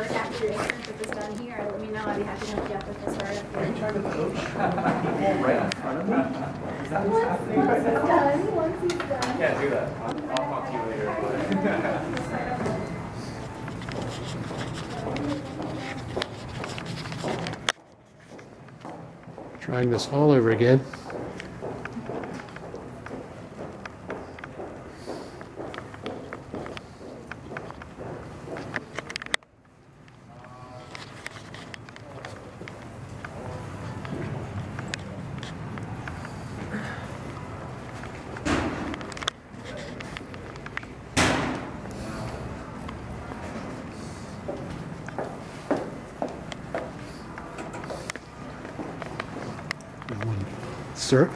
if your internship is done here, let me know. I'd be happy to help you out with this Are you or. trying to coach people right in front of me? Is that what's happening Once right he's now? done, once he's done. Can't do that. I'll, I'll talk to you later. Trying this all over again. Sir?